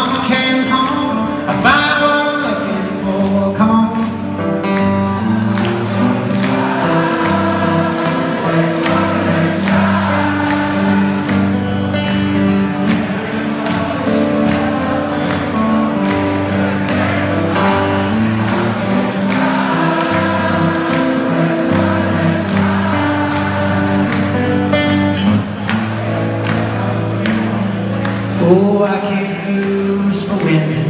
came Oh, I can't lose for winning.